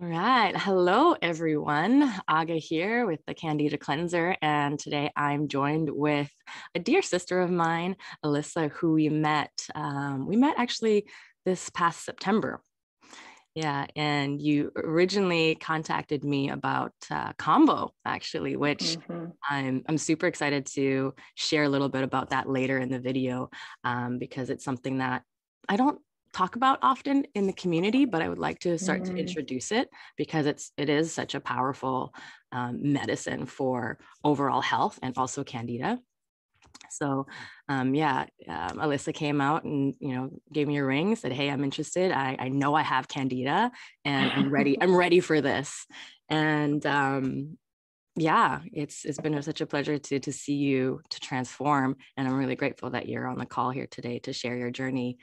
All right. Hello, everyone. Aga here with the Candida Cleanser. And today I'm joined with a dear sister of mine, Alissa, who we met. Um, we met actually this past September. Yeah. And you originally contacted me about uh, Kambo, actually, which mm-hmm. I'm, I'm super excited to share a little bit about that later in the video um, because it's something that I don't talk about often in the community but i would like to start mm-hmm. to introduce it because it's it is such a powerful um, medicine for overall health and also candida. So um, yeah um, alissa came out and you know gave me a ring said hey i'm interested. I, I know i have candida and i'm ready i'm ready for this. And um, yeah it's it's been such a pleasure to to see you to transform and i'm really grateful that you're on the call here today to share your journey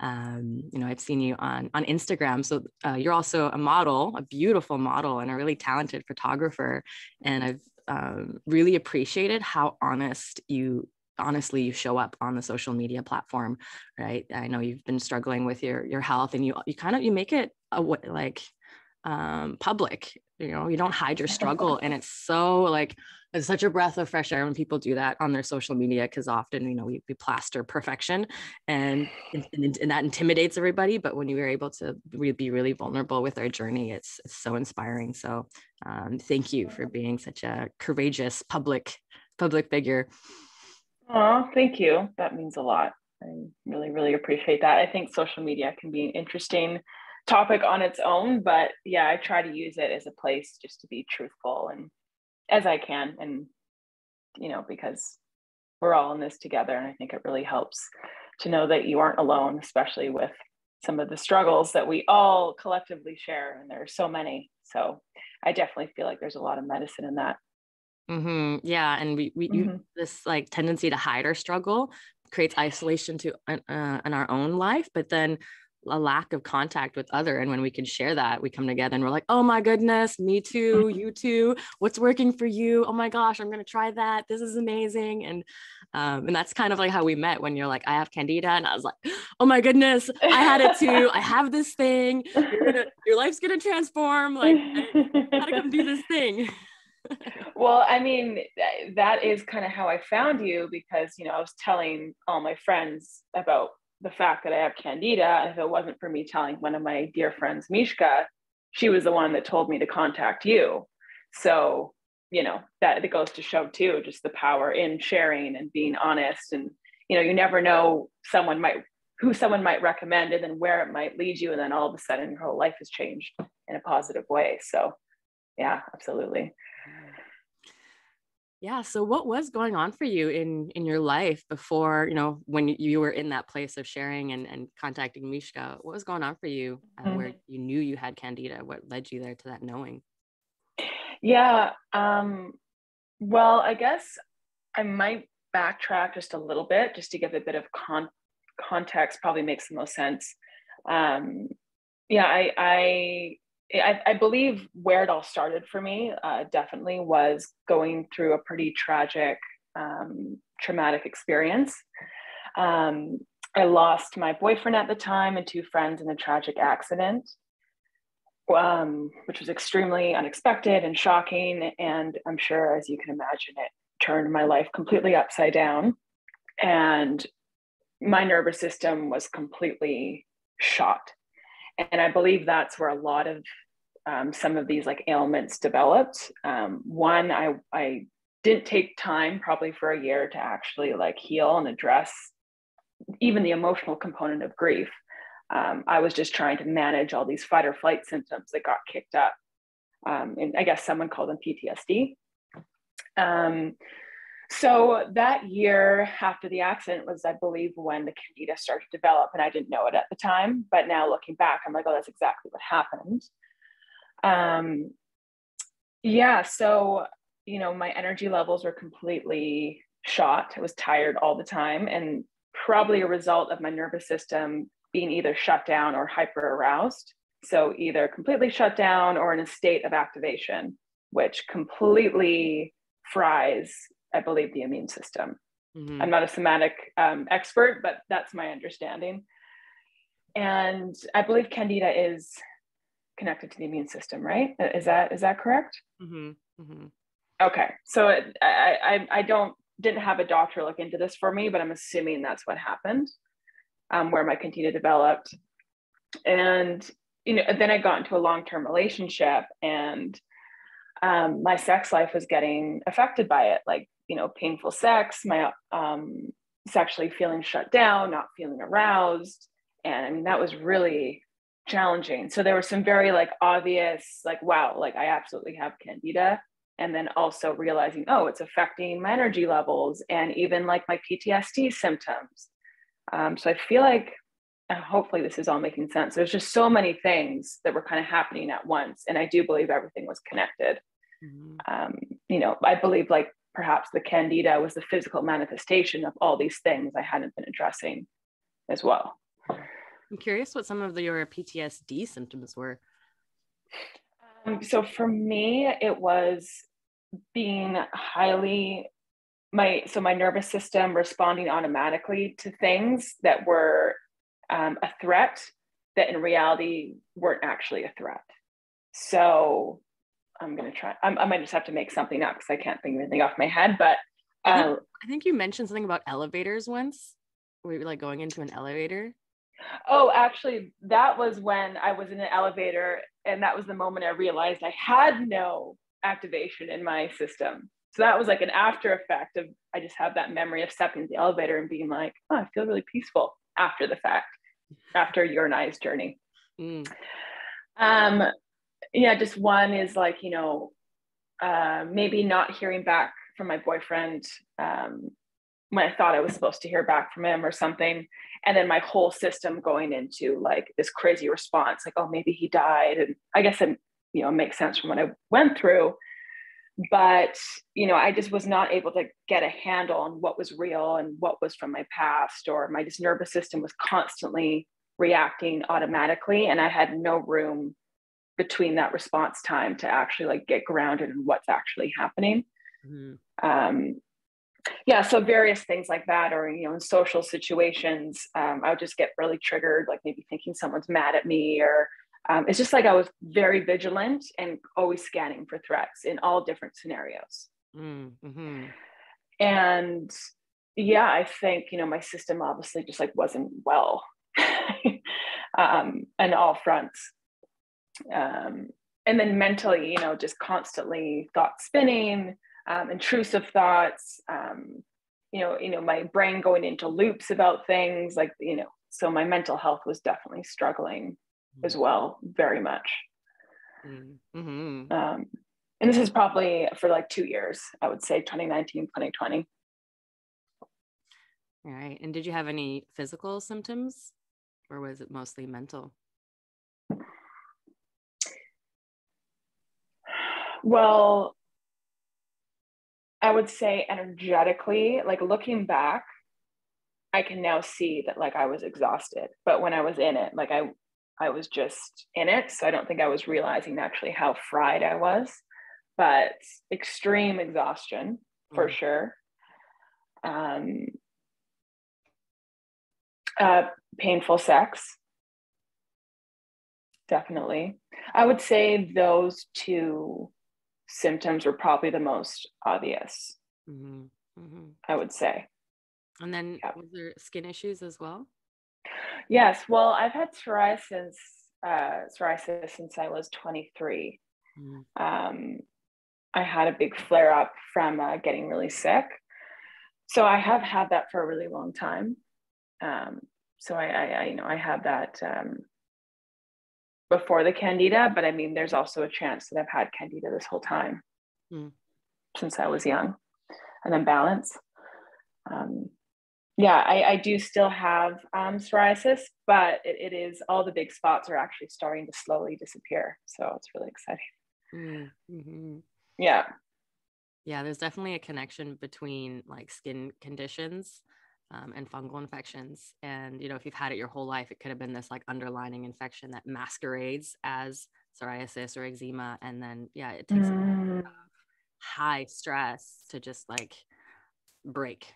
um, you know i've seen you on on instagram. So uh, you're also a model a beautiful model and a really talented photographer. And i've um, really appreciated how honest you honestly you show up on the social media platform right? I know you've been struggling with your your health and you you kind of you make it a, like um public you know you don't hide your struggle. And it's so like it's such a breath of fresh air when people do that on their social media because often you know we, we plaster perfection and, and, and that intimidates everybody. But when you are able to re- be really vulnerable with our journey it's, it's so inspiring. So um, thank you for being such a courageous public public figure. Oh thank you. That means a lot. I really really appreciate that. I think social media can be an interesting topic on its own but yeah i try to use it as a place just to be truthful and as I can. And, you know, because we're all in this together. And I think it really helps to know that you aren't alone, especially with some of the struggles that we all collectively share. And there are so many. So I definitely feel like there's a lot of medicine in that. Mm-hmm. Yeah. And we, we mm-hmm. this like tendency to hide our struggle creates isolation to uh, in our own life. But then a lack of contact with other and when we can share that we come together and we're like oh my goodness me too you too what's working for you? Oh my gosh i'm going to try that this is amazing. And um, and that's kind of like how we met when you're like i have candida and i was like oh my goodness i had it too i have this thing gonna, your life's going to transform like I gotta come do this thing. Well i mean that is kind of how i found you because you know i was telling all my friends about the fact that I have candida. If it wasn't for me telling one of my dear friends, Mishka, she was the one that told me to contact you. So, you know, that it goes to show too, just the power in sharing and being honest. And, you know, you never know someone might, who someone might recommend and then where it might lead you. And then all of a sudden your whole life has changed in a positive way. So, yeah, absolutely yeah so what was going on for you in in your life before you know when you were in that place of sharing and, and contacting mishka? What was going on for you uh, mm-hmm. where you knew you had candida? What led you there to that knowing? Yeah um, well i guess i might backtrack just a little bit just to give a bit of con- context probably makes the most sense. Um, yeah i i I, I, believe where it all started for me uh, definitely was going through a pretty tragic, um, traumatic experience. Um, I lost my boyfriend at the time and two friends in a tragic accident, um, which was extremely unexpected and shocking. And I'm sure, as you can imagine, it turned my life completely upside down. And my nervous system was completely shot and I believe that's where a lot of um, some of these like ailments developed. Um, one, I I didn't take time probably for a year to actually like heal and address even the emotional component of grief. Um, I was just trying to manage all these fight or flight symptoms that got kicked up. Um, and I guess someone called them PTSD. So that year after the accident was, I believe, when the candida started to develop, and I didn't know it at the time. But now looking back, I'm like, oh, that's exactly what happened. Um, yeah, so you know, my energy levels were completely shot. I was tired all the time, and probably a result of my nervous system being either shut down or hyper aroused. So either completely shut down or in a state of activation, which completely fries I believe, the immune system. Mm-hmm. I'm not a somatic um, expert, but that's my understanding. And I believe candida is connected to the immune system, right? Is that is that correct? Mm-hmm. Mm-hmm. Okay, so it, I, I I don't didn't have a doctor look into this for me, but I'm assuming that's what happened, um, where my candida developed, and you know then I got into a long term relationship, and um, my sex life was getting affected by it, like you know painful sex, my um, sexually feeling shut down, not feeling aroused, and I mean that was really challenging. So there were some very like obvious, like wow, like I absolutely have candida. And then also realizing oh it's affecting my energy levels and even like my ptsd symptoms. Um, so i feel like hopefully this is all making sense. There's just so many things that were kind of happening at once and i do believe everything was connected. Mm-hmm. um, you know i believe like perhaps the candida was the physical manifestation of all these things i hadn't been addressing as well. I'm curious what some of the, your ptsd symptoms were. Um, so for me it was being highly my so my nervous system responding automatically to things that were um, a threat that in reality weren't actually a threat. So i'm going to try I'm, i might just have to make something up because i can't think of anything off my head but uh, I, think, uh, I think you mentioned something about elevators once we were like going into an elevator Oh, actually, that was when I was in an elevator, and that was the moment I realized I had no activation in my system. So that was like an after effect of I just have that memory of stepping in the elevator and being like, oh, I feel really peaceful after the fact, after your and I's journey. Mm. Um, yeah, just one is like, you know, uh, maybe not hearing back from my boyfriend um, when I thought I was supposed to hear back from him or something. And then my whole system going into like this crazy response, like, oh, maybe he died. And I guess it you know makes sense from what I went through. But you know, I just was not able to get a handle on what was real and what was from my past, or my just nervous system was constantly reacting automatically, and I had no room between that response time to actually like get grounded in what's actually happening. Mm-hmm. Um, yeah, so various things like that, or you know, in social situations, um, I would just get really triggered, like maybe thinking someone's mad at me, or um, it's just like I was very vigilant and always scanning for threats in all different scenarios. Mm-hmm. And yeah, I think, you know, my system obviously just like wasn't well um, on all fronts. Um, and then mentally, you know, just constantly thought spinning, um, intrusive thoughts, um, you know, you know, my brain going into loops about things like, you know, so my mental health was definitely struggling as well, very much. Mm-hmm. Um, and this is probably for like two years, I would say 2019, 2020. All right. And did you have any physical symptoms or was it mostly mental? Well, I would say energetically, like looking back, I can now see that like I was exhausted. But when I was in it, like I I was just in it. So I don't think I was realizing actually how fried I was, but extreme exhaustion for mm. sure. Um, uh, painful sex, definitely. I would say those two symptoms were probably the most obvious. Mm-hmm. Mm-hmm. I would say. And then yeah. was there skin issues as well? Yes, well, I've had psoriasis uh, psoriasis since I was 23. Mm. Um, I had a big flare up from uh, getting really sick, so I have had that for a really long time. Um, so I, I, I, you know, I have that um, before the candida, but I mean, there's also a chance that I've had candida this whole time mm. since I was young, and imbalance. Um, yeah, I, I do still have um, psoriasis, but it, it is all the big spots are actually starting to slowly disappear. So it's really exciting. Mm-hmm. Yeah. Yeah, there's definitely a connection between like skin conditions um, and fungal infections. And, you know, if you've had it your whole life, it could have been this like underlining infection that masquerades as psoriasis or eczema. And then, yeah, it takes mm. high stress to just like break.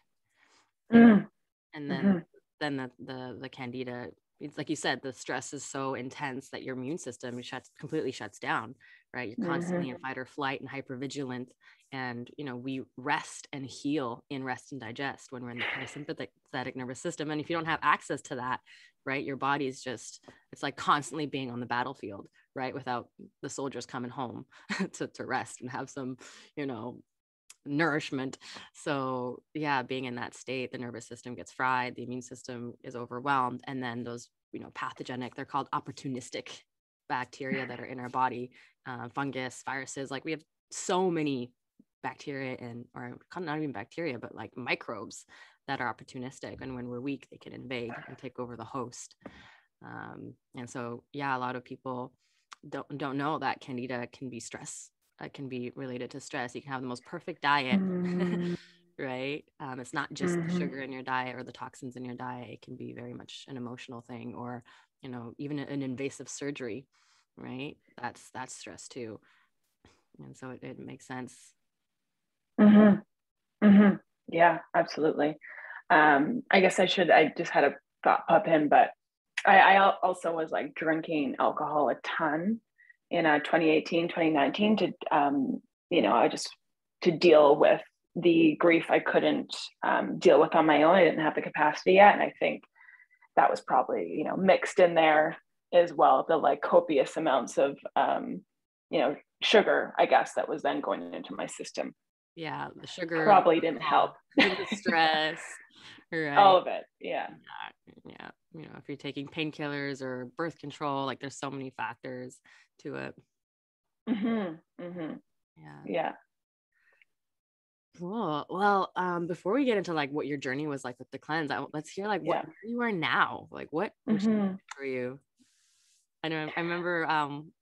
Mm and then mm-hmm. then the, the the candida it's like you said the stress is so intense that your immune system shuts completely shuts down right you're constantly mm-hmm. in fight or flight and hyper vigilant and you know we rest and heal in rest and digest when we're in the parasympathetic nervous system and if you don't have access to that right your body is just it's like constantly being on the battlefield right without the soldiers coming home to, to rest and have some you know nourishment. So yeah being in that state the nervous system gets fried the immune system is overwhelmed and then those you know pathogenic they're called opportunistic bacteria that are in our body uh, fungus viruses. Like we have so many bacteria and or not even bacteria but like microbes that are opportunistic and when we're weak they can invade and take over the host. Um, and so yeah a lot of people don't don't know that candida can be stress uh, can be related to stress you can have the most perfect diet mm. right um, it's not just mm-hmm. the sugar in your diet or the toxins in your diet it can be very much an emotional thing or you know even an invasive surgery right that's that's stress too and so it, it makes sense mm-hmm. Mm-hmm. yeah absolutely um, I guess I should, I just had a thought pop in, but I, I also was like drinking alcohol a ton in uh, 2018, 2019 to, um, you know, I just to deal with the grief I couldn't um, deal with on my own. I didn't have the capacity yet. And I think that was probably, you know, mixed in there as well, the like copious amounts of, um, you know, sugar, I guess, that was then going into my system. Yeah, the sugar probably didn't help. the stress, right all of it yeah. yeah yeah you know if you're taking painkillers or birth control like there's so many factors to it mm-hmm. Mm-hmm. yeah yeah Cool. Well, um, before we get into like what your journey was like with the cleanse, I, let's hear like what yeah. you are now. Like what mm-hmm. for you? I know I remember um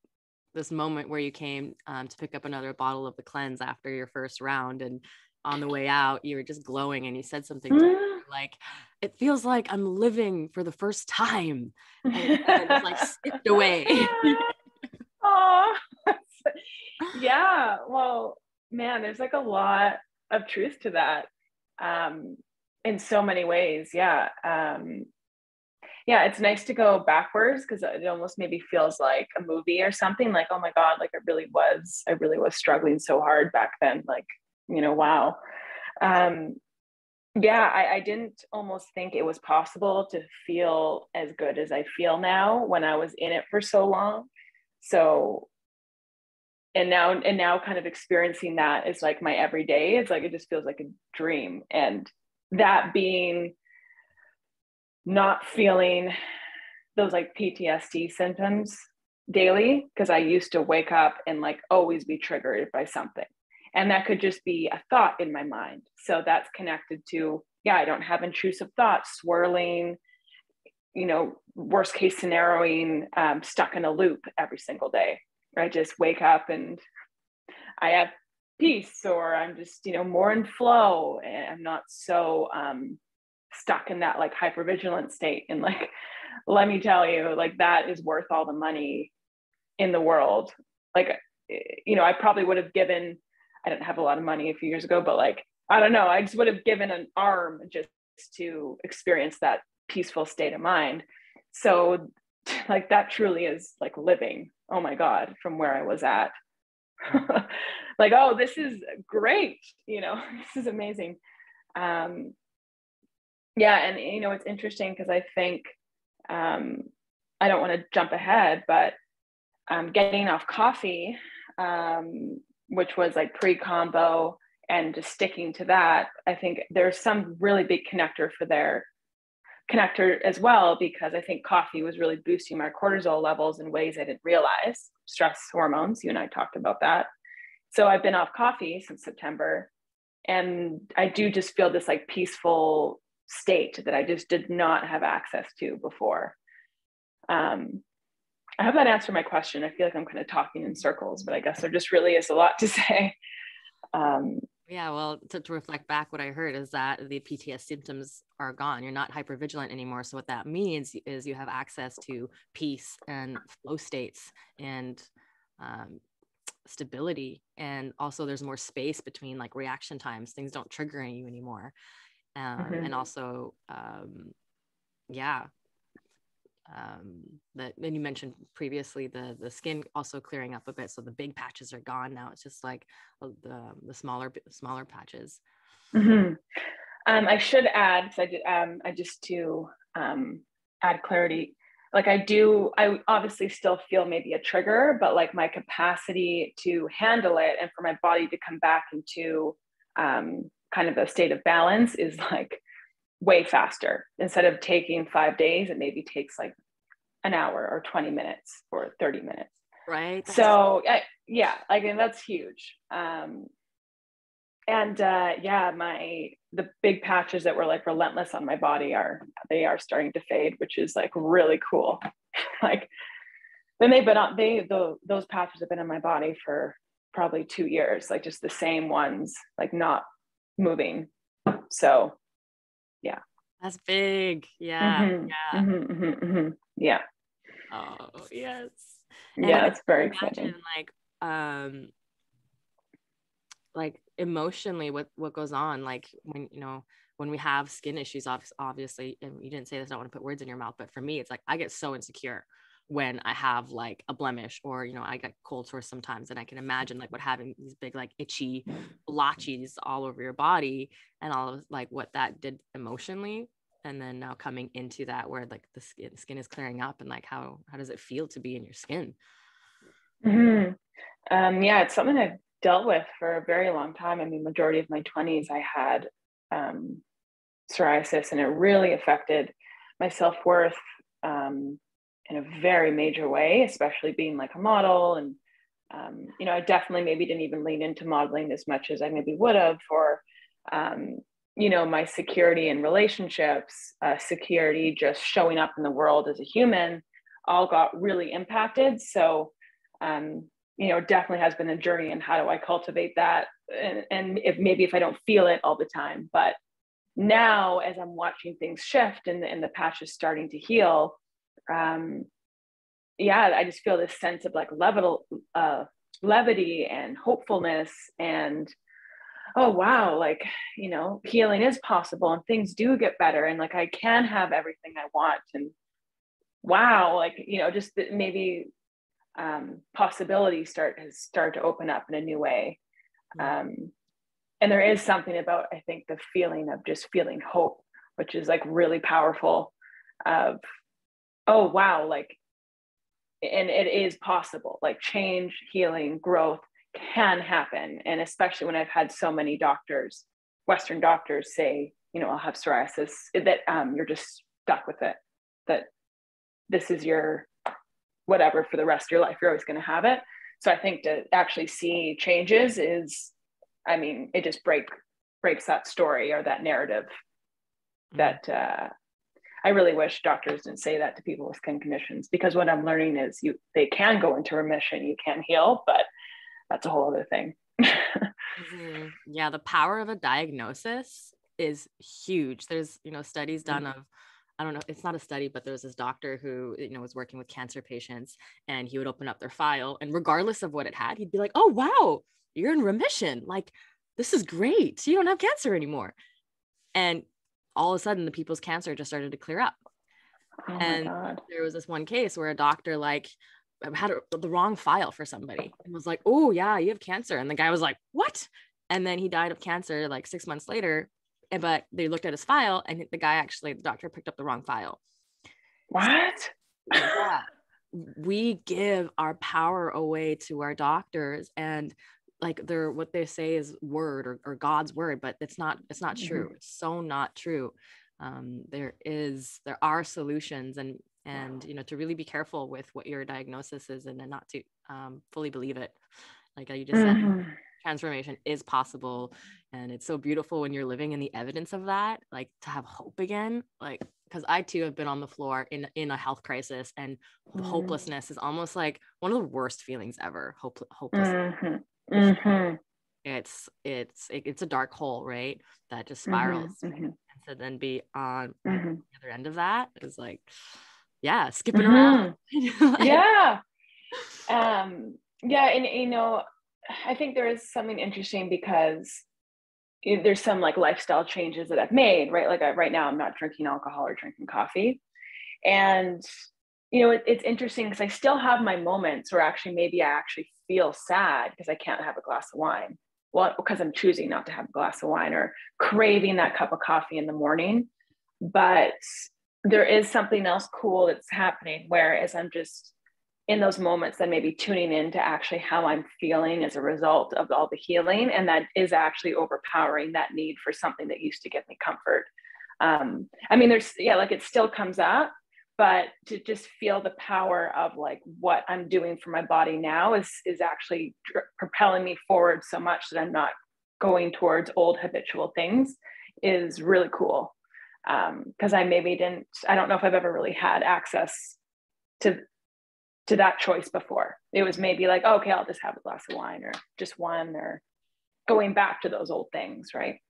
this moment where you came um, to pick up another bottle of the cleanse after your first round, and on the way out, you were just glowing, and you said something like it feels like I'm living for the first time. And, and like slipped away. yeah. Well, man, there's like a lot of truth to that um, in so many ways. Yeah. Um, yeah, it's nice to go backwards because it almost maybe feels like a movie or something like, oh my God, like I really was, I really was struggling so hard back then. Like, you know, wow. Um, yeah I, I, didn't almost think it was possible to feel as good as i feel now when i was in it for so long so and now and now kind of experiencing that is like my everyday. It's like it just feels like a dream. And that being not feeling those like ptsd symptoms daily because i used to wake up and like always be triggered by something. And that could just be a thought in my mind. So that's connected to, yeah, I don't have intrusive thoughts swirling, you know, worst case scenarioing, um, stuck in a loop every single day. I just wake up and I have peace, or I'm just, you know, more in flow. And I'm not so um, stuck in that like hypervigilant state. And like, let me tell you, like, that is worth all the money in the world. Like, you know, I probably would have given I didn't have a lot of money a few years ago, but like, I don't know, I just would have given an arm just to experience that peaceful state of mind. So, like, that truly is like living, oh my God, from where I was at. like, oh, this is great, you know, this is amazing. Um, yeah, and you know, it's interesting because I think um, I don't want to jump ahead, but um, getting off coffee um, which was like pre-Kambo and just sticking to that i think there's some really big connector for their connector as well because i think coffee was really boosting my cortisol levels in ways i didn't realize stress hormones you and i talked about that so i've been off coffee since september and i do just feel this like peaceful state that i just did not have access to before um, I hope that answered my question. I feel like I'm kind of talking in circles, but I guess there just really is a lot to say. Um, yeah, well, to, to, reflect back, what I heard is that the PTS symptoms are gone. You're not hypervigilant anymore. So what that means is you have access to peace and flow states and um, stability, and also there's more space between like reaction times. Things don't trigger you anymore, um, mm-hmm. and also, um, yeah, um, that and you mentioned previously the the skin also clearing up a bit so the big patches are gone now. It's just like uh, the the smaller smaller patches. Mm-hmm. um, i should add I, did, um, I just to um, add clarity. Like i do i obviously still feel maybe a trigger but like my capacity to handle it and for my body to come back into um, kind of a state of balance is like way faster. Instead of taking five days, it maybe takes like an hour or 20 minutes or 30 minutes. Right. so I, yeah, I mean, that's huge. Um, and uh, yeah, my, the big patches that were like relentless on my body are, they are starting to fade, which is like really cool. like, then they've been on, they, the, those patches have been on my body for probably two years, like just the same ones, like not moving. So yeah. That's big. Yeah. Mm-hmm. yeah. Mm-hmm, mm-hmm, mm-hmm. yeah. Oh yes. And yeah it's very exciting. like um like emotionally what what goes on like when you know when we have skin issues obviously and you didn't say this i don't want to put words in your mouth but for me it's like i get so insecure when I have like a blemish or you know I get cold sores sometimes and I can imagine like what having these big like itchy blotches all over your body and all of like what that did emotionally and then now coming into that where like the skin skin is clearing up and like how how does it feel to be in your skin mm-hmm. um, yeah it's something I've dealt with for a very long time I mean majority of my 20s I had um, psoriasis and it really affected my self-worth um, in a very major way, especially being like a model. And, um, you know, I definitely maybe didn't even lean into modeling as much as I maybe would have for, um, you know, my security and relationships, uh, security just showing up in the world as a human, all got really impacted. So, um, you know, definitely has been a journey and how do I cultivate that? And, and if maybe if I don't feel it all the time, but now as I'm watching things shift and and the patch is starting to heal, um, yeah, I just feel this sense of like level, uh, levity and hopefulness and oh wow like you know healing is possible and things do get better and like i can have everything i want and wow like you know just maybe um, possibilities start has started to open up in a new way. Um, and there is something about i think the feeling of just feeling hope which is like really powerful of oh wow like and it is possible like change healing growth can happen and especially when i've had so many doctors western doctors say you know i'll have psoriasis that um, you're just stuck with it that this is your whatever for the rest of your life you're always going to have it so i think to actually see changes is i mean it just break breaks that story or that narrative mm-hmm. that uh, I really wish doctors didn't say that to people with skin conditions because what I'm learning is you they can go into remission, you can heal, but that's a whole other thing. mm-hmm. Yeah, the power of a diagnosis is huge. There's, you know, studies done mm-hmm. of I don't know, it's not a study, but there was this doctor who, you know, was working with cancer patients and he would open up their file and regardless of what it had, he'd be like, "Oh, wow, you're in remission. Like this is great. You don't have cancer anymore." And all of a sudden the people's cancer just started to clear up. Oh and there was this one case where a doctor like had a, the wrong file for somebody and was like, "Oh yeah, you have cancer," and the guy was like, "What?" And then he died of cancer like six months later. And but they looked at his file, and the guy actually, the doctor picked up the wrong file. What? yeah, we give our power away to our doctors, and like they're what they say is word or, or god's word but it's not it's not true mm-hmm. it's so not true um, there is there are solutions and and you know to really be careful with what your diagnosis is and, and not to um, fully believe it like you just mm-hmm. said transformation is possible and it's so beautiful when you're living in the evidence of that like to have hope again like because i too have been on the floor in in a health crisis and mm-hmm. hopelessness is almost like one of the worst feelings ever hope hopelessness mm-hmm. Mm-hmm. It's it's it, it's a dark hole, right? That just mm-hmm, spirals. Mm-hmm. And so then be on mm-hmm. the other end of that is like, yeah, skipping around. Mm-hmm. like, yeah. Um, yeah, and you know, I think there is something interesting because there's some like lifestyle changes that I've made, right? Like I, right now, I'm not drinking alcohol or drinking coffee, and you know, it, it's interesting because I still have my moments where actually maybe I actually feel sad because I can't have a glass of wine. Well, because I'm choosing not to have a glass of wine or craving that cup of coffee in the morning. But there is something else cool that's happening, whereas I'm just in those moments then maybe tuning in to actually how I'm feeling as a result of all the healing. And that is actually overpowering that need for something that used to give me comfort. Um, I mean, there's, yeah, like it still comes up, but to just feel the power of like what I'm doing for my body now is, is actually propelling me forward so much that I'm not going towards old habitual things is really cool. Because um, I maybe didn't, I don't know if I've ever really had access to to that choice before. It was maybe like, oh, okay, I'll just have a glass of wine or just one or going back to those old things, right?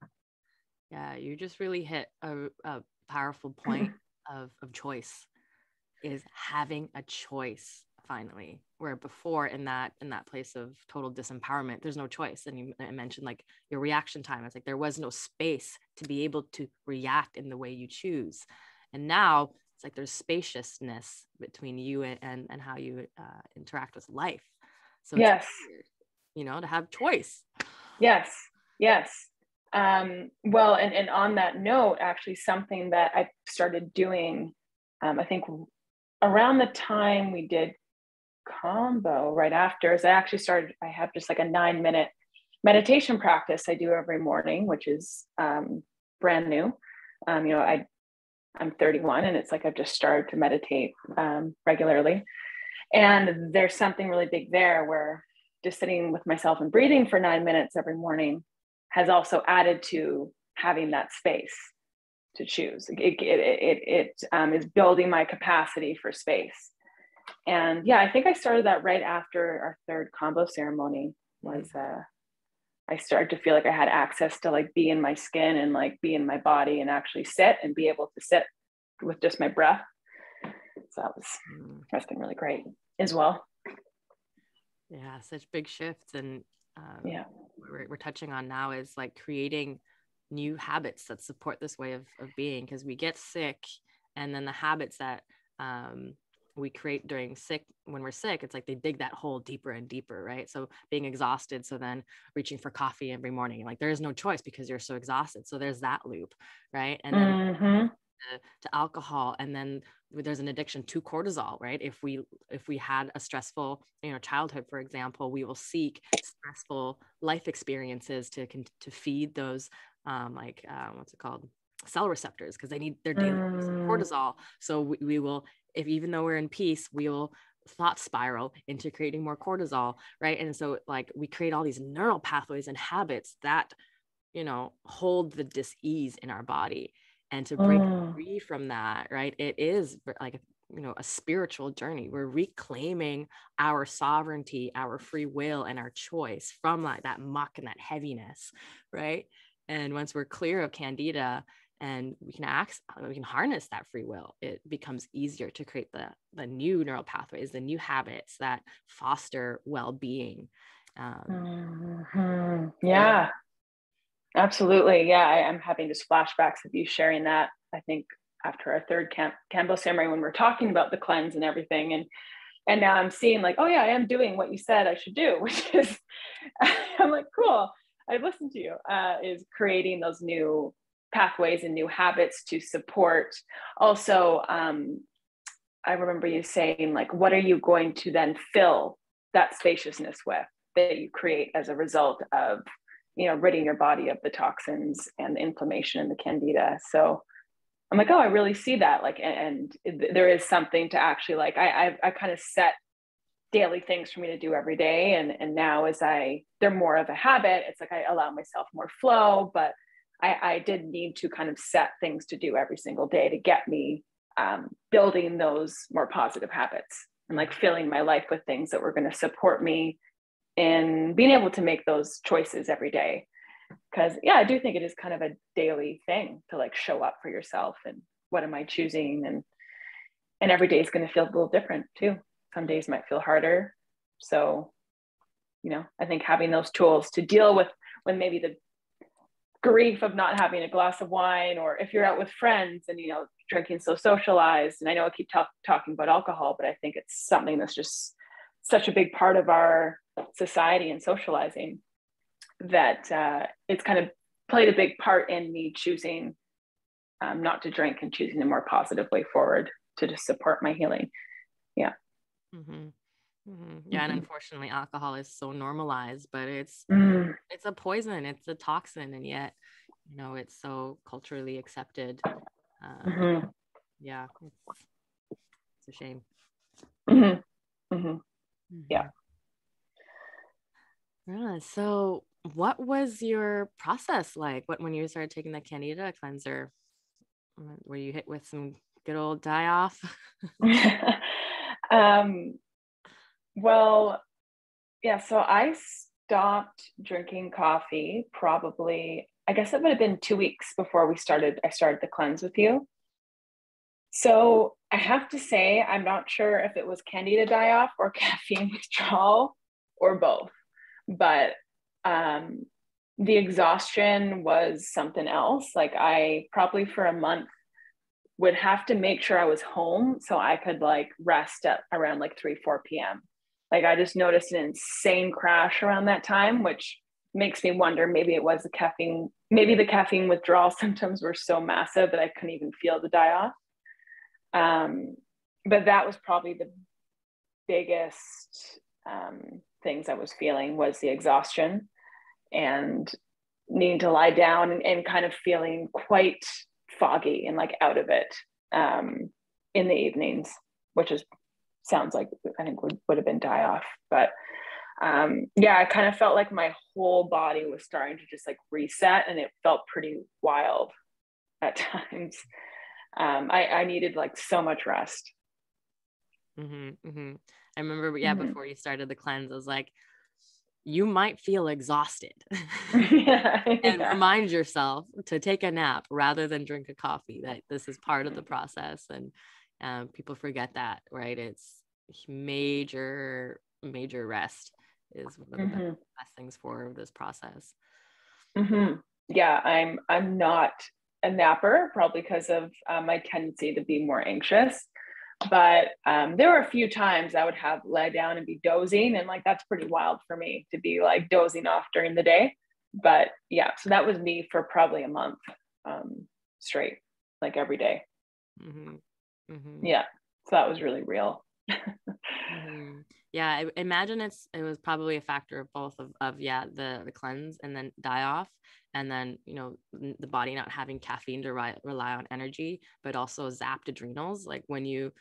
Yeah, you just really hit a, a powerful point of, of choice is having a choice finally where before in that in that place of total disempowerment there's no choice. And you mentioned like your reaction time. It's like there was no space to be able to react in the way you choose. And now it's like there's spaciousness between you and and, and how you uh, interact with life. So yes. you know to have choice. Yes yes. Um, well and, and on that note actually something that i started doing um, i think around the time we did Kambo right after is i actually started i have just like a nine minute meditation practice i do every morning which is um, brand new um, you know i I'm 31 and it's like I've just started to meditate um, regularly. And there's something really big there where just sitting with myself and breathing for nine minutes every morning has also added to having that space to choose. It, it, it, it um, is building my capacity for space. And yeah, I think I started that right after our third Kambo ceremony was uh, I started to feel like I had access to like be in my skin and like be in my body and actually sit and be able to sit with just my breath. So that was mm. that's been really great as well. Yeah, such big shifts and um, yeah, we're, we're touching on now is like creating new habits that support this way of, of being because we get sick and then the habits that um, we create during sick when we're sick it's like they dig that hole deeper and deeper right? So being exhausted so then reaching for coffee every morning like there is no choice because you're so exhausted. So there's that loop right? And then mm-hmm. to, to alcohol and then there's an addiction to cortisol right? If we if we had a stressful you know childhood for example we will seek stressful life experiences to to feed those um like uh, what's it called cell receptors because they need their daily mm. cortisol so we, we will if even though we're in peace, we will thought spiral into creating more cortisol, right? And so like we create all these neural pathways and habits that, you know, hold the dis-ease in our body. And to break oh. free from that, right? It is like you know a spiritual journey we're reclaiming our sovereignty our free will and our choice from like that muck and that heaviness right and once we're clear of candida and we can act we can harness that free will it becomes easier to create the the new neural pathways the new habits that foster well-being um, mm-hmm. yeah, absolutely. Yeah I, am having just flashbacks of you sharing that i think after our third camp Kambo ceremony when we're talking about the cleanse and everything. And and now i'm seeing like oh yeah i am doing what you said i should do which is i'm like cool i've listened to you uh, is creating those new pathways and new habits to support. Also, um, I remember you saying, like, what are you going to then fill that spaciousness with that you create as a result of, you know, ridding your body of the toxins and the inflammation and the candida. So I'm like, oh, I really see that. Like, and, and there is something to actually like, I, I, I kind of set daily things for me to do every day. And, and now as I, they're more of a habit, it's like I allow myself more flow, but I, I did need to kind of set things to do every single day to get me um, building those more positive habits and like filling my life with things that were going to support me in being able to make those choices every day. Because yeah i do think it is kind of a daily thing to like show up for yourself and what am i choosing? And and every day is going to feel a little different too some days might feel harder. So you know i think having those tools to deal with when maybe the grief of not having a glass of wine or if you're out with friends and you know drinking so socialized and i know i keep talk, talking about alcohol but i think it's something that's just such a big part of our society and socializing that uh, it's kind of played a big part in me choosing um, not to drink and choosing a more positive way forward to just support my healing. Yeah mm-hmm. Mm-hmm. Yeah, and mm-hmm. unfortunately, alcohol is so normalized, but it's mm. it's a poison, it's a toxin, and yet, you know, it's so culturally accepted. Uh, mm-hmm. Yeah, it's, it's a shame. Mm-hmm. Mm-hmm. Yeah. Yeah. So, what was your process like? What when you started taking the Candida cleanser? Were you hit with some good old die off? um, well, yeah, so I stopped drinking coffee probably, I guess it would have been two weeks before we started, I started the cleanse with you. So I have to say, I'm not sure if it was candida die off or caffeine withdrawal or both, but um, the exhaustion was something else. Like I probably for a month would have to make sure I was home so I could like rest at around like 3, 4 p.m. Like I just noticed an insane crash around that time, which makes me wonder maybe it was the caffeine, maybe the caffeine withdrawal symptoms were so massive that I couldn't even feel the die off. Um, but that was probably the biggest um, things I was feeling was the exhaustion and needing to lie down and, and kind of feeling quite foggy and like out of it um, in the evenings, which is sounds like I think would, would have been die off. But um, yeah, I kind of felt like my whole body was starting to just like reset and it felt pretty wild at times. Um, I, I needed like so much rest. Mm-hmm, mm-hmm. I remember, yeah, mm-hmm. before you started the cleanse, I was like, you might feel exhausted yeah, and yeah. remind yourself to take a nap rather than drink a coffee that this is part of the process and um, people forget that, right? It's major, major rest is one of the mm-hmm. best things for this process. Mm-hmm. Yeah, I'm. I'm not a napper, probably because of uh, my tendency to be more anxious. But um, there were a few times I would have lay down and be dozing, and like that's pretty wild for me to be like dozing off during the day. But yeah, so that was me for probably a month um, straight, like every day. Mm-hmm. Mm-hmm. Yeah. So that was really real. mm-hmm. Yeah, I imagine it's it was probably a factor of both of, of yeah the the cleanse and then die off, and then you know the body not having caffeine to ri- rely on energy, but also zapped adrenals. Like when you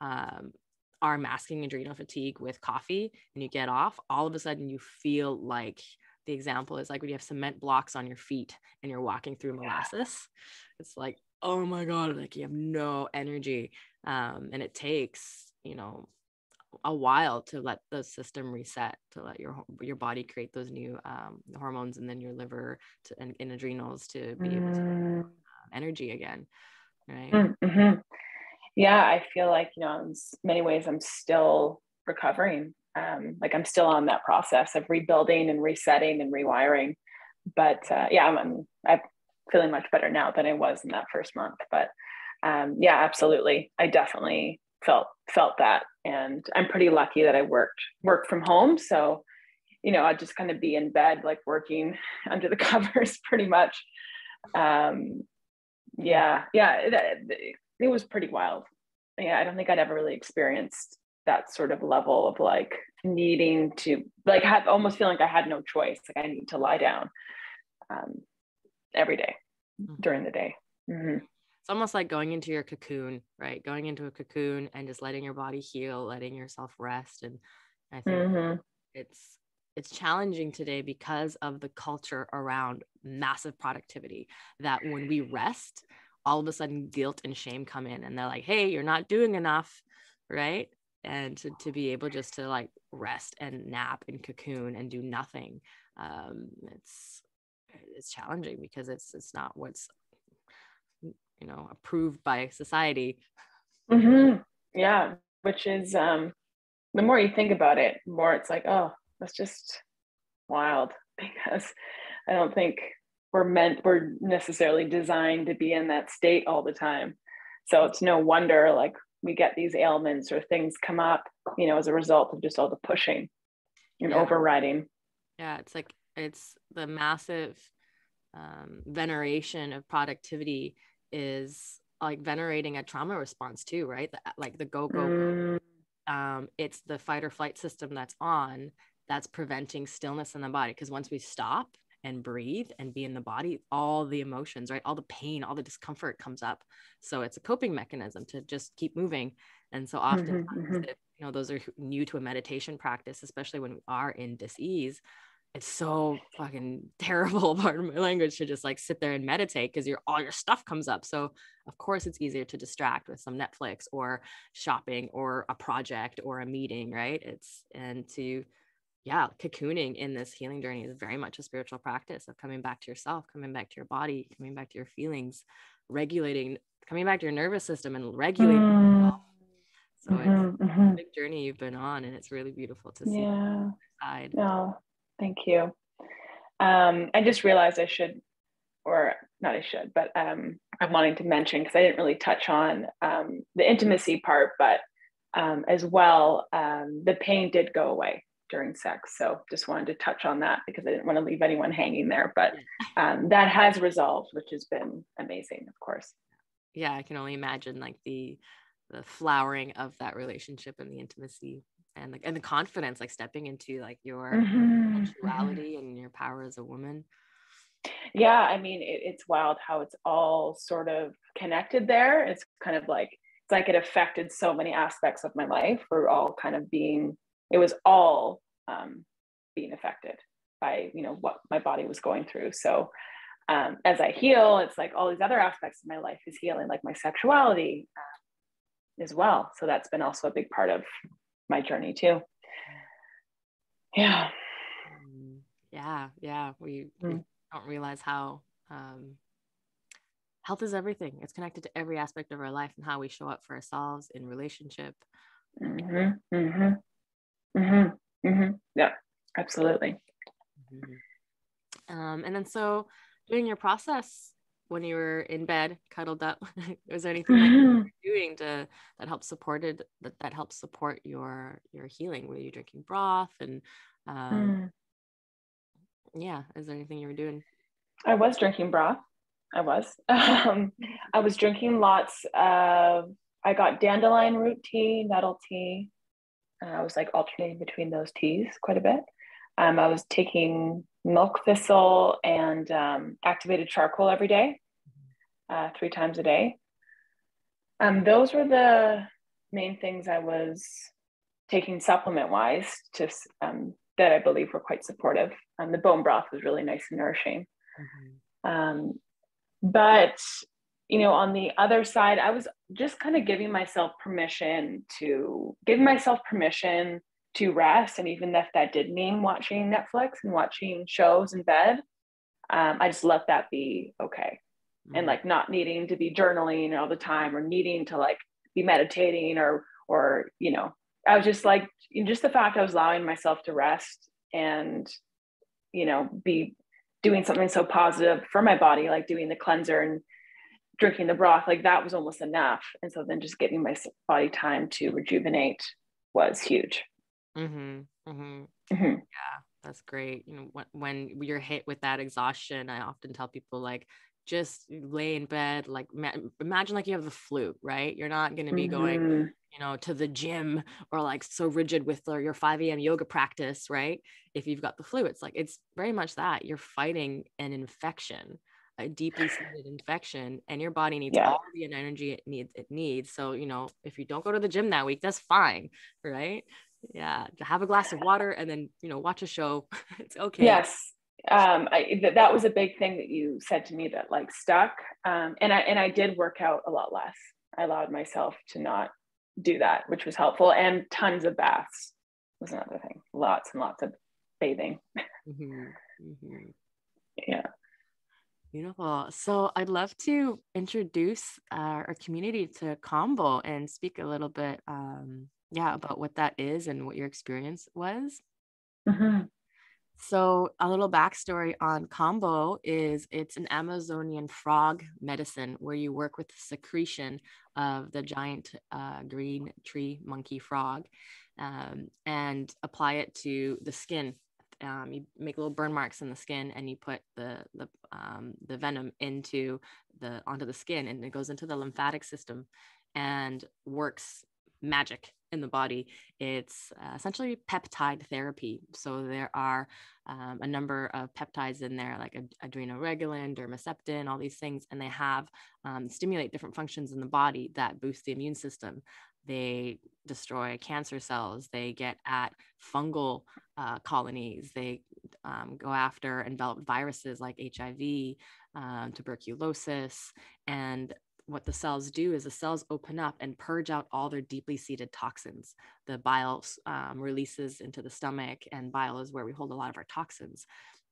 um, are masking adrenal fatigue with coffee and you get off, all of a sudden you feel like the example is like when you have cement blocks on your feet and you're walking through molasses. It's like oh my god like you have no energy um, and it takes you know a while to let the system reset to let your your body create those new um, hormones and then your liver to, and, and adrenals to be able to uh, energy again right mm-hmm. Yeah i feel like you know in many ways i'm still recovering um, like i'm still on that process of rebuilding and resetting and rewiring but uh, yeah I'm, I'm, I'm feeling much better now than I was in that first month. But um, yeah, absolutely. I definitely felt felt that, and I'm pretty lucky that I worked worked from home. So, you know, I'd just kind of be in bed, like working under the covers, pretty much. Um, yeah, yeah, was pretty wild. Yeah, I don't think I'd ever really experienced that sort of level of like needing to like have almost feeling like I had no choice. Like I need to lie down. Um, every day mm-hmm. during the day. Mm-hmm. It's almost like going into your cocoon, right? Going into a cocoon and just letting your body heal, letting yourself rest. And I think mm-hmm. it's it's challenging today because of the culture around massive productivity that when we rest all of a sudden guilt and shame come in and they're like hey you're not doing enough right and to, to be able just to like rest and nap and cocoon and do nothing um, it's it's challenging because it's it's not what's you know approved by society mm-hmm. yeah which is um the more you think about it more it's like oh that's just wild because i don't think we're meant we're necessarily designed to be in that state all the time so it's no wonder like we get these ailments or things come up you know as a result of just all the pushing and yeah. overriding yeah it's like it's the massive um, veneration of productivity is like venerating a trauma response too right the, like the go go mm. um, it's the fight or flight system that's on that's preventing stillness in the body because once we stop and breathe and be in the body all the emotions right? All the pain all the discomfort comes up. So it's a coping mechanism to just keep moving. And so often mm-hmm, mm-hmm. you know those are new to a meditation practice especially when we are in dis-ease it's so fucking terrible pardon my language to just like sit there and meditate because your all your stuff comes up. So of course it's easier to distract with some netflix or shopping or a project or a meeting right? It's and to yeah, cocooning in this healing journey is very much a spiritual practice of coming back to yourself, coming back to your body, coming back to your feelings, regulating, coming back to your nervous system and regulating. Mm. So mm-hmm, it's mm-hmm. a big journey you've been on, and it's really beautiful to see. Yeah. Side. No, thank you. Um, I just realized I should, or not I should, but um, I'm wanting to mention because I didn't really touch on um, the intimacy part, but um, as well, um, the pain did go away during sex. So just wanted to touch on that because I didn't want to leave anyone hanging there. But um, that has resolved, which has been amazing, of course. Yeah, I can only imagine like the the flowering of that relationship and the intimacy and like and the confidence, like stepping into like your mm-hmm. sexuality mm-hmm. and your power as a woman. Yeah, I mean, it, it's wild how it's all sort of connected there. It's kind of like it's like it affected so many aspects of my life. We're all kind of being it was all um, being affected by you know what my body was going through. So um, as i heal it's like all these other aspects of my life is healing like my sexuality uh, as well. So that's been also a big part of my journey too. Yeah. Yeah yeah. We, mm. we don't realize how um, health is everything. It's connected to every aspect of our life and how we show up for ourselves in relationship. Mm-hmm, mm-hmm. Mm-hmm. Mm-hmm. Yeah, absolutely. Mm-hmm. Um, and then so during your process when you were in bed cuddled up was there anything that you were doing to that helped supported that, that helped support your your healing were you drinking broth and um, mm. yeah is there anything you were doing i was drinking broth i was um, i was drinking lots of i got dandelion root tea nettle tea I was like alternating between those teas quite a bit. Um, I was taking milk thistle and um, activated charcoal every day, uh, three times a day. Um, those were the main things I was taking supplement wise to um, that I believe were quite supportive. Um, the bone broth was really nice and nourishing. Mm-hmm. Um, but you know, on the other side, I was just kind of giving myself permission to give myself permission to rest. And even if that did mean watching Netflix and watching shows in bed, um, I just let that be okay. Mm-hmm. And like not needing to be journaling all the time or needing to like be meditating or, or, you know, I was just like, just the fact I was allowing myself to rest and, you know, be doing something so positive for my body, like doing the cleanser and drinking the broth, like that was almost enough. And so then just giving my body time to rejuvenate was huge. Mm-hmm, mm-hmm. Mm-hmm. Yeah, that's great. You know, when, when you're hit with that exhaustion, I often tell people like, just lay in bed, like ma- imagine like you have the flu, right? You're not going to be going, mm-hmm. you know, to the gym or like so rigid with your 5 a.m. yoga practice, right? If you've got the flu, it's like, it's very much that you're fighting an infection a deeply seated infection and your body needs yeah. all the energy it needs it needs so you know if you don't go to the gym that week that's fine right yeah have a glass of water and then you know watch a show it's okay yes um I, th- that was a big thing that you said to me that like stuck um and i and i did work out a lot less i allowed myself to not do that which was helpful and tons of baths was another thing lots and lots of bathing mm-hmm. Mm-hmm. yeah Beautiful. So I'd love to introduce our, our community to Kambo and speak a little bit, um, yeah, about what that is and what your experience was. Mm-hmm. So, a little backstory on Kambo is it's an Amazonian frog medicine where you work with the secretion of the giant uh, green tree monkey frog um, and apply it to the skin. Um, you make little burn marks in the skin and you put the the, um, the venom into the onto the skin and it goes into the lymphatic system and works magic in the body. It's uh, essentially peptide therapy. So there are um, a number of peptides in there, like ad- adrenoregulin, dermaseptin, all these things, and they have um, stimulate different functions in the body that boost the immune system. They destroy cancer cells. They get at fungal uh, colonies. They um, go after enveloped viruses like HIV, um, tuberculosis, and what the cells do is the cells open up and purge out all their deeply seated toxins. The bile um, releases into the stomach, and bile is where we hold a lot of our toxins.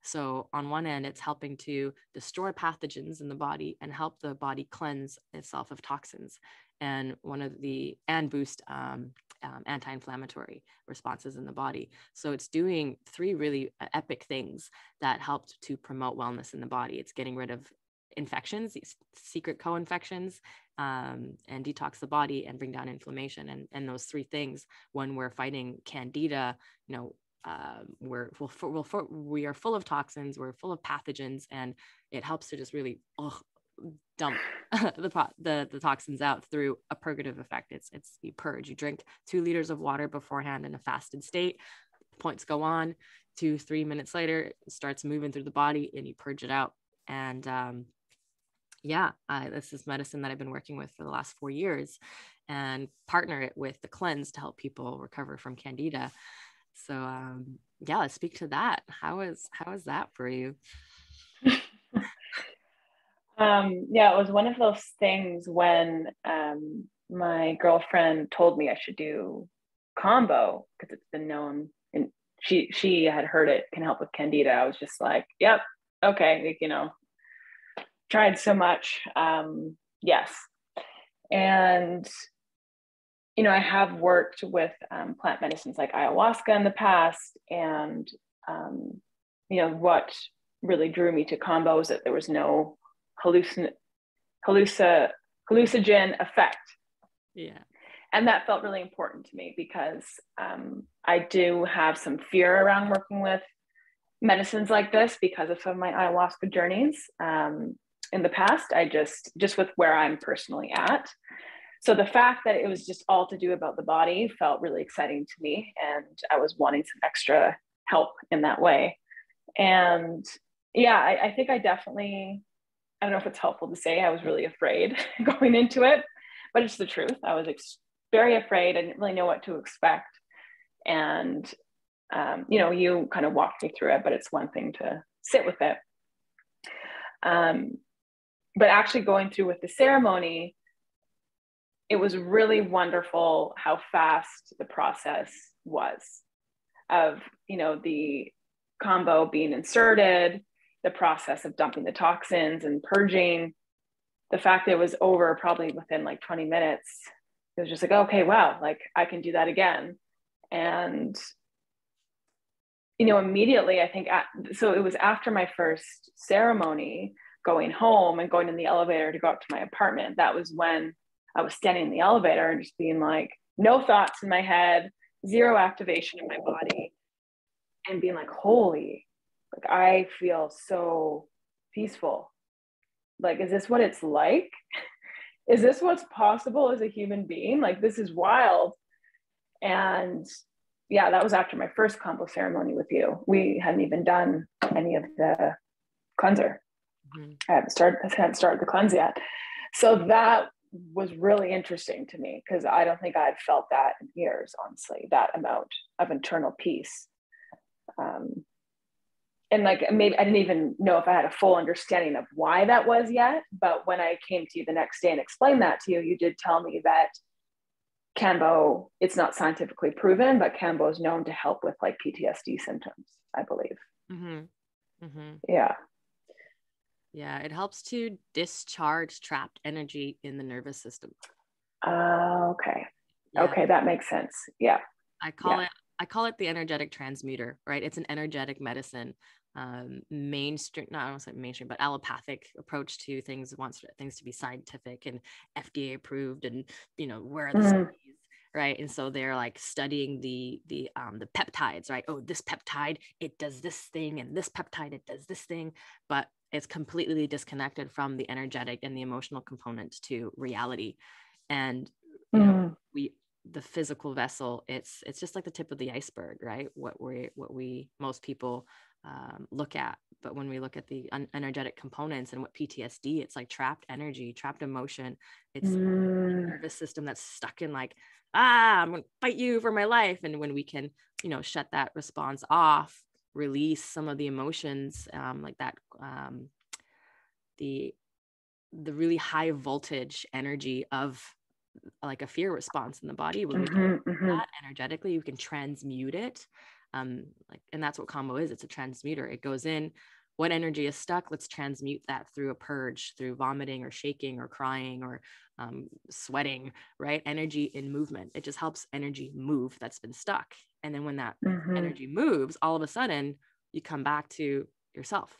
So, on one end, it's helping to destroy pathogens in the body and help the body cleanse itself of toxins. And one of the, and boost um, um, anti inflammatory responses in the body. So, it's doing three really uh, epic things that helped to promote wellness in the body. It's getting rid of infections, these secret co-infections, um, and detox the body and bring down inflammation. And, and those three things, when we're fighting candida, you know, uh, we're, we'll, we'll, we are full of toxins, we're full of pathogens, and it helps to just really ugh, dump the, the the toxins out through a purgative effect. It's it's you purge. You drink two liters of water beforehand in a fasted state. Points go on. Two three minutes later, it starts moving through the body, and you purge it out. And um, yeah, uh, this is medicine that I've been working with for the last four years and partner it with the cleanse to help people recover from candida. So um, yeah, let's speak to that. How is how is that for you? um, yeah, it was one of those things when um, my girlfriend told me I should do Kambo because it's been known and she she had heard it can help with candida. I was just like, yep, okay, like, you know, tried so much. Um, yes. And, you know, I have worked with um, plant medicines like ayahuasca in the past. And, um, you know, what really drew me to Kambo was that there was no hallucin- hallucin- hallucinogen effect. Yeah. And that felt really important to me because um, I do have some fear around working with medicines like this because of some of my ayahuasca journeys. Um, in the past. I just, just with where I'm personally at. So the fact that it was just all to do about the body felt really exciting to me. And I was wanting some extra help in that way. And yeah, I, I think I definitely, I don't know if it's helpful to say I was really afraid going into it, but it's the truth. I was ex- very afraid. I didn't really know what to expect. And, um, you know, you kind of walked me through it, but it's one thing to sit with it. Um, but actually going through with the ceremony, it was really wonderful how fast the process was of, you know, the Kambo being inserted, the process of dumping the toxins and purging, the fact that it was over probably within like 20 minutes. It was just like, okay, wow, like I can do that again. And you know, immediately, I think, at, so it was after my first ceremony going home and going in the elevator to go up to my apartment, that was when I was standing in the elevator and just being like, no thoughts in my head, zero activation in my body, and being like, holy, like I feel so peaceful. Like, is this what it's like? is this what's possible as a human being? Like, this is wild. And yeah, that was after my first Kambo ceremony with you. We hadn't even done any of the cleanser. Mm-hmm. I haven't started, I haven't started the cleanse yet. So that was really interesting to me because I don't think I'd felt that in years, honestly, that amount of internal peace. Um, and like maybe I didn't even know if I had a full understanding of why that was yet. But when I came to you the next day and explained that to you, you did tell me that Kambo, it's not scientifically proven, but Kambo is known to help with like PTSD symptoms, I believe. Mm-hmm. Mm-hmm. Yeah. Yeah, it helps to discharge trapped energy in the nervous system. Uh, okay. Yeah. Okay, that makes sense. Yeah. I call yeah. it I call it the energetic transmuter, right? It's an energetic medicine. Um, mainstream, not I don't say mainstream, but allopathic approach to things wants things to be scientific and FDA approved, and you know where are the mm right and so they're like studying the the um the peptides right oh this peptide it does this thing and this peptide it does this thing but it's completely disconnected from the energetic and the emotional component to reality and you know mm. we the physical vessel it's it's just like the tip of the iceberg right what we what we most people um, look at but when we look at the un- energetic components and what ptsd it's like trapped energy trapped emotion it's mm. nervous system that's stuck in like ah, I'm going to fight you for my life. And when we can, you know, shut that response off, release some of the emotions, um, like that, um, the the really high voltage energy of like a fear response in the body when we can mm-hmm, mm-hmm. that energetically you can transmute it um like and that's what Kambo is it's a transmuter. It goes in what energy is stuck let's transmute that through a purge through vomiting or shaking or crying or um, sweating right? Energy in movement. It just helps energy move that's been stuck and then when that mm-hmm. energy moves all of a sudden you come back to yourself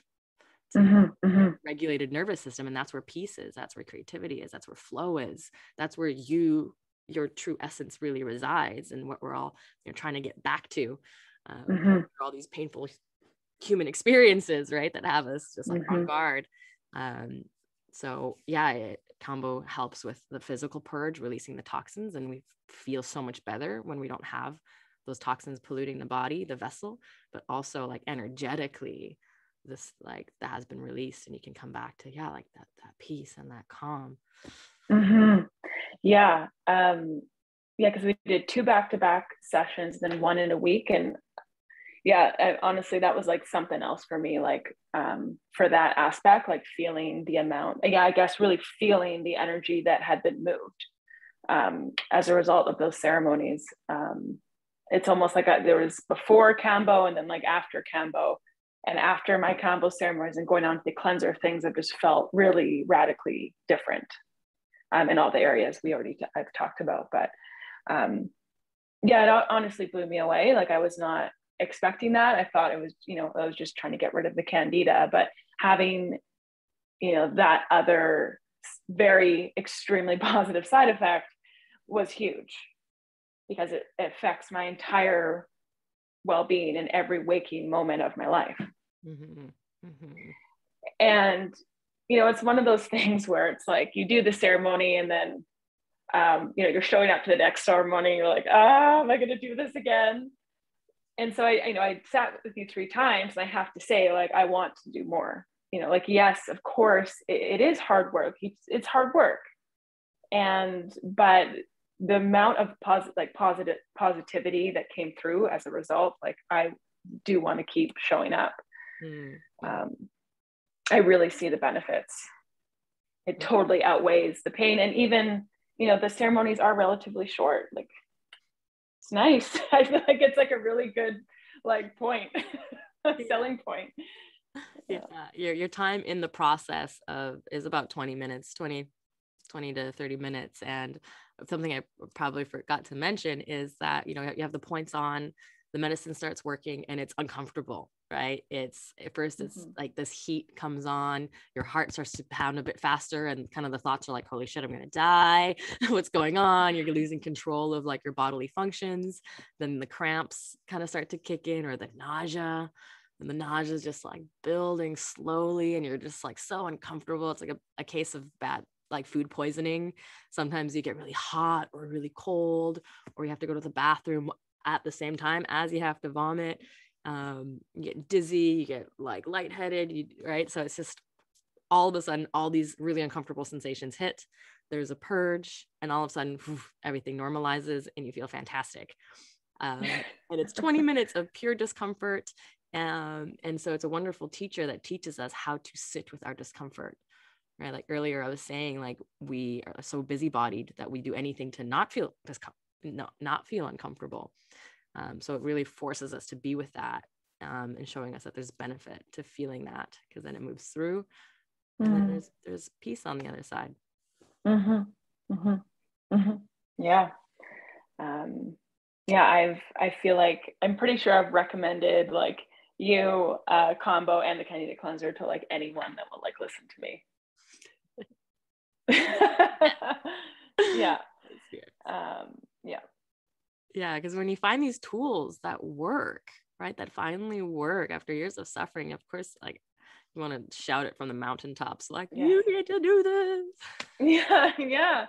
to mm-hmm. Mm-hmm. regulated nervous system and that's where peace is that's where creativity is that's where flow is that's where you your true essence really resides and what we're all you know trying to get back to um, mm-hmm. all these painful human experiences, right, that have us just like mm-hmm. on guard. Um, so yeah, it, Kambo helps with the physical purge, releasing the toxins, and we feel so much better when we don't have those toxins polluting the body, the vessel, but also like energetically, this like that has been released, and you can come back to yeah, like that that peace and that calm. Mm-hmm. Yeah, um, yeah, because we did two back to back sessions, then one in a week, and yeah I, honestly that was like something else for me like um, for that aspect like feeling the amount yeah i guess really feeling the energy that had been moved um, as a result of those ceremonies um, it's almost like I, there was before Kambo and then like after Kambo. and after my Kambo ceremonies and going on to the cleanser things have just felt really radically different um, in all the areas we already i've talked about but um, yeah it honestly blew me away like i was not expecting that. I thought it was, you know, I was just trying to get rid of the candida, but having, you know, that other very extremely positive side effect was huge because it, it affects my entire well-being in every waking moment of my life. Mm-hmm. Mm-hmm. And you know, it's one of those things where it's like you do the ceremony and then um, you know, you're showing up to the next ceremony, you're like, ah, am I gonna do this again? and so I, you know, I sat with you three times and I have to say, like, I want to do more, you know, like, yes, of course it, it is hard work. It's, it's hard work. And, but the amount of positive, like positive positivity that came through as a result, like I do want to keep showing up. Mm. Um, I really see the benefits. It totally outweighs the pain. And even, you know, the ceremonies are relatively short, like it's nice. I feel like it's like a really good like point, selling point. Yeah. Your your time in the process of is about 20 minutes, 20, 20 to 30 minutes. And something I probably forgot to mention is that, you know, you have the points on, the medicine starts working and it's uncomfortable right? It's at first it's mm-hmm. like this heat comes on your heart starts to pound a bit faster and kind of the thoughts are like holy shit i'm gonna die. What's going on? You're losing control of like your bodily functions. Then the cramps kind of start to kick in or the nausea. And the nausea is just like building slowly and you're just like so uncomfortable. It's like a, a case of bad like food poisoning sometimes you get really hot or really cold or you have to go to the bathroom at the same time as you have to vomit um, you get dizzy, you get like lightheaded, you, right? So it's just all of a sudden, all these really uncomfortable sensations hit. There's a purge, and all of a sudden, everything normalizes and you feel fantastic. Um, and it's 20 minutes of pure discomfort. Um, and so it's a wonderful teacher that teaches us how to sit with our discomfort. Right. Like earlier, I was saying, like, we are so busybodied that we do anything to not feel discomfort, not, not feel uncomfortable. Um, so it really forces us to be with that um, and showing us that there's benefit to feeling that because then it moves through and mm-hmm. then there's there's peace on the other side. Mm-hmm. Mm-hmm. mm-hmm. Yeah. Um, yeah, I've I feel like I'm pretty sure I've recommended like you uh Kambo and the candida cleanser to like anyone that will like listen to me. yeah. Um, yeah. Yeah, because when you find these tools that work, right, that finally work after years of suffering, of course, like you want to shout it from the mountaintops, like yeah. you need to do this. Yeah, yeah.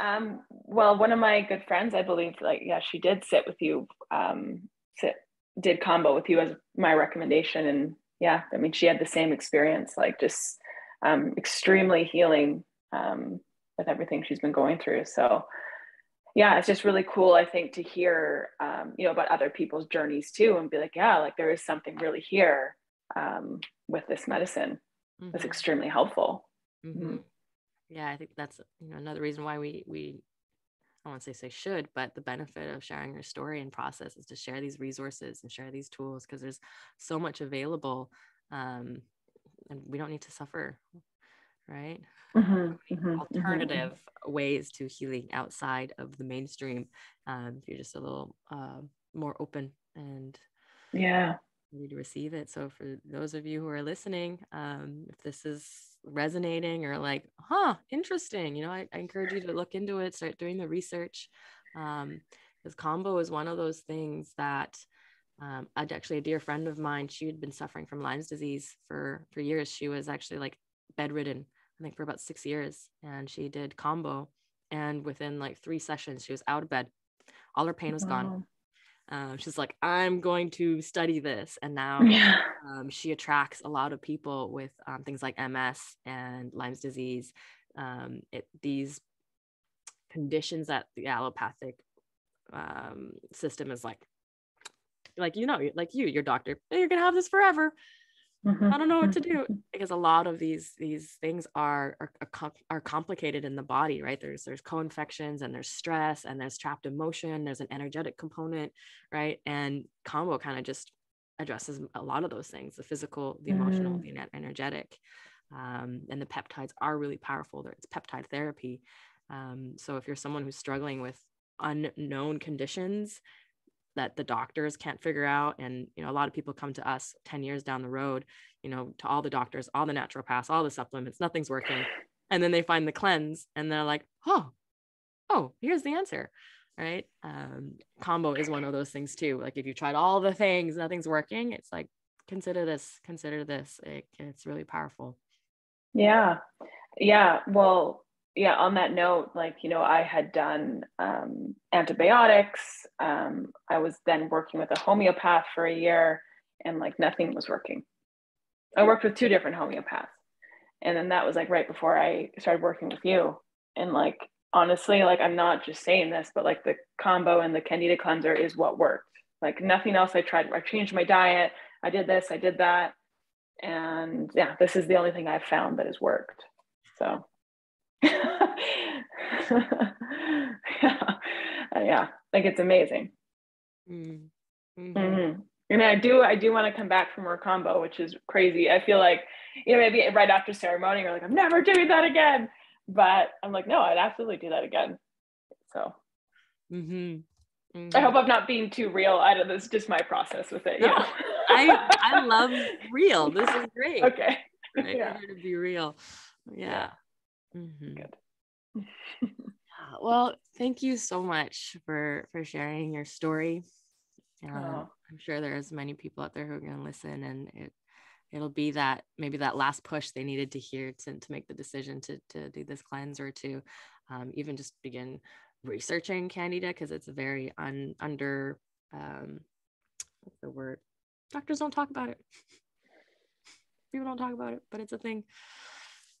Um, well, one of my good friends, I believe, like, yeah, she did sit with you, um, sit, did Kambo with you as my recommendation. And yeah, I mean, she had the same experience, like just um, extremely healing um, with everything she's been going through. So yeah, it's just really cool, I think, to hear, um, you know, about other people's journeys too, and be like, yeah, like there is something really here um, with this medicine mm-hmm. that's extremely helpful. Mm-hmm. Mm-hmm. Yeah, I think that's you know another reason why we we I won't say say should, but the benefit of sharing your story and process is to share these resources and share these tools because there's so much available, um, and we don't need to suffer, right? Mm-hmm, mm-hmm, mm-hmm, alternative mm-hmm. ways to healing outside of the mainstream. Um, if you're just a little uh, more open and yeah ready to receive it. So for those of you who are listening, um, if this is resonating or like, huh, interesting, you know, I, I encourage you to look into it, start doing the research. Um, because Kambo is one of those things that um, I'd actually a dear friend of mine, she had been suffering from Lyme's disease for for years. She was actually like bedridden, I think for about six years, and she did Kambo, and within like three sessions, she was out of bed. All her pain was wow. gone um, she's like i'm going to study this and now yeah. um, she attracts a lot of people with um, things like ms and lyme's disease um, it, these conditions that the allopathic um, system is like like you know like you your doctor you're gonna have this forever Mm-hmm. I don't know what to do mm-hmm. because a lot of these these things are, are are complicated in the body, right? There's there's co-infections and there's stress and there's trapped emotion. There's an energetic component, right? And Kambo kind of just addresses a lot of those things: the physical, the emotional, mm-hmm. the energetic. Um, and the peptides are really powerful. It's peptide therapy. Um, so if you're someone who's struggling with unknown conditions that the doctors can't figure out and you know a lot of people come to us 10 years down the road you know to all the doctors all the naturopaths all the supplements nothing's working and then they find the cleanse and they're like oh oh here's the answer. Right? Um, Kambo is one of those things too like if you tried all the things nothing's working it's like consider this consider this. It, it's really powerful. Yeah. Yeah well yeah, on that note, like, you know, I had done um, antibiotics. Um, I was then working with a homeopath for a year and like nothing was working. I worked with two different homeopaths. And then that was like right before I started working with you. And like, honestly, like, I'm not just saying this, but like the Kambo and the Candida cleanser is what worked. Like, nothing else I tried. I changed my diet. I did this, I did that. And yeah, this is the only thing I've found that has worked. So yeah. yeah, like it's amazing. Mm. Mm-hmm. Mm-hmm. And I do, I do want to come back for more Kambo, which is crazy. I feel like, you know, maybe right after ceremony, you're like, I'm never doing that again. But I'm like, no, I'd absolutely do that again. So mm-hmm. Mm-hmm. I hope I'm not being too real. I don't. This is just my process with it. No, know? I I love real. This is great. Okay. Right? Yeah. to be real. Yeah. Mm-hmm. Good. well, thank you so much for for sharing your story. Uh, oh. I'm sure there's many people out there who are going to listen, and it it'll be that maybe that last push they needed to hear to, to make the decision to to do this cleanse or to um, even just begin researching candida because it's a very un, under um, what's the word doctors don't talk about it people don't talk about it but it's a thing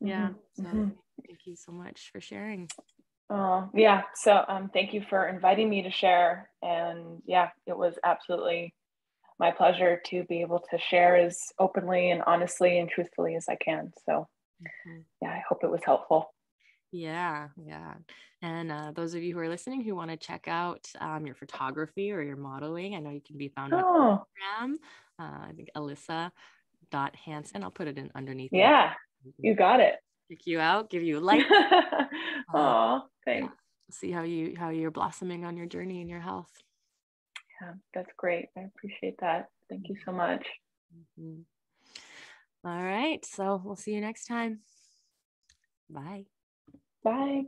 yeah mm-hmm. so mm-hmm. Thank you so much for sharing. Oh, yeah. So um, thank you for inviting me to share. And yeah, it was absolutely my pleasure to be able to share as openly and honestly and truthfully as I can. So mm-hmm. yeah, I hope it was helpful. Yeah, yeah. And uh, those of you who are listening who want to check out um, your photography or your modeling, I know you can be found oh. on Instagram. Uh, I think Alissa dot Hansen. I'll put it in underneath. Yeah, you got it pick you out give you light oh thanks yeah. see how you how you're blossoming on your journey in your health yeah that's great i appreciate that thank you so much mm-hmm. All right. So we'll see you next time. Bye. Bye.